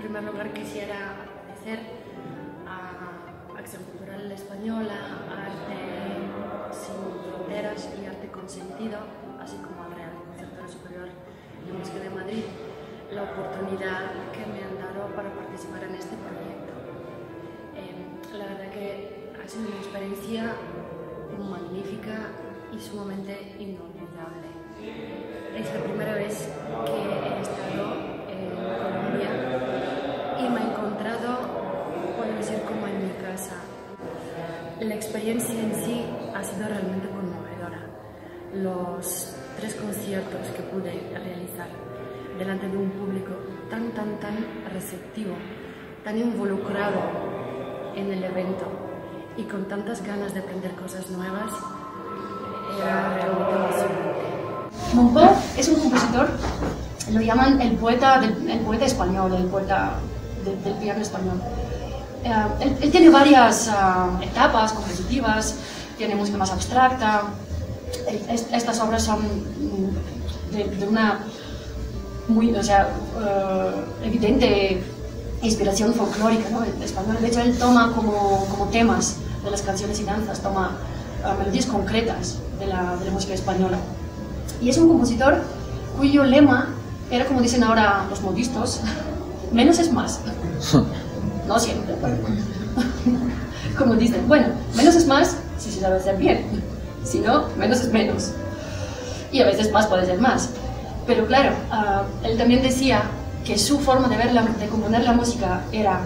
primer lugar quisiera agradecer a Acción Cultural Española, a Arte Sin Fronteras y Arte con Sentido, así como al Real Conservatorio Superior de Música de Madrid, la oportunidad que me han dado para participar en este proyecto. Eh, la verdad que ha sido una experiencia magnífica y sumamente inolvidable. Es la primera vez que he estado experiencia en sí ha sido realmente conmovedora. Los tres conciertos que pude realizar delante de un público tan, tan, tan receptivo, tan involucrado en el evento y con tantas ganas de aprender cosas nuevas, era realmente emocionante. Monpó es un compositor, lo llaman el poeta, del, el poeta español, el poeta de, del piano español. Uh, él, él, tiene varias uh, etapas compositivas, tiene música más abstracta. Estas obras son de, de una muy, o sea, uh, evidente inspiración folclórica ¿no? en español. De hecho, él toma como, como temas de las canciones y danzas, toma melodías concretas de la, de la música española. Y es un compositor cuyo lema era, como dicen ahora los modistas, menos es más. No siempre, pero como dicen, bueno, menos es más si se sabe hacer bien, si no, menos es menos. Y a veces más puede ser más. Pero claro, uh, él también decía que su forma de, ver la, de componer la música era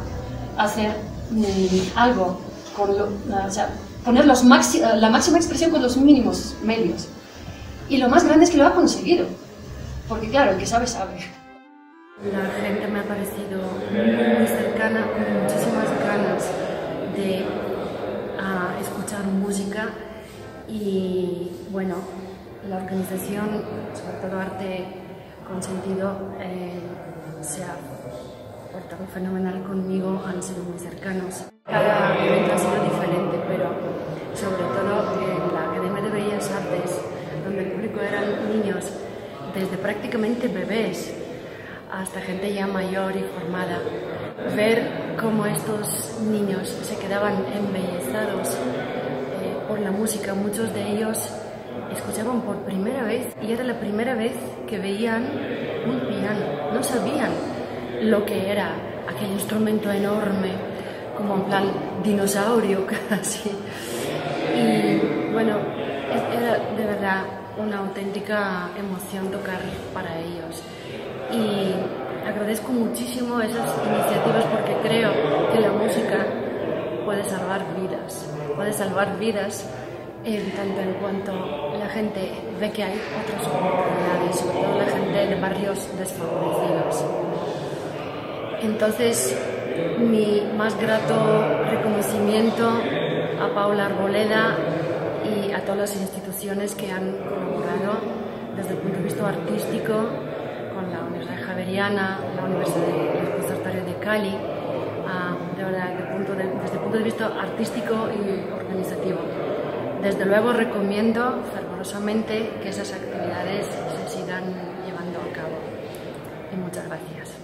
hacer mm, algo con lo, uh, o sea, poner los maxi la máxima expresión con los mínimos medios. Y lo más grande es que lo ha conseguido. Porque claro, el que sabe, sabe. La gente me ha parecido muy cercana, con muchísimas ganas de uh, escuchar música y bueno, la organización, sobre todo arte con sentido, eh, se ha portado fenomenal conmigo, han sido muy cercanos. Cada evento ha sido diferente, pero sobre todo en la Academia de Bellas Artes, donde el público eran niños desde prácticamente bebés hasta gente ya mayor y formada. Ver cómo estos niños se quedaban embellezados eh, por la música, muchos de ellos escuchaban por primera vez y era la primera vez que veían un piano, no sabían lo que era aquel instrumento enorme, como en plan dinosaurio casi. Y bueno, era de verdad una auténtica emoción tocar para ellos. Y agradezco muchísimo esas iniciativas porque creo que la música puede salvar vidas, puede salvar vidas en tanto en cuanto la gente ve que hay otras oportunidades, sobre todo la gente de barrios desfavorecidos. Entonces, mi más grato reconocimiento a Paula Arboleda y a todas las instituciones que han colaborado desde el punto de vista artístico con la Universidad Javeriana, la Universidad del Conservatorio de Cali, uh, de verdad, de punto de, desde el punto de vista artístico y organizativo. Desde luego recomiendo fervorosamente que esas actividades se sigan llevando a cabo. Y muchas gracias.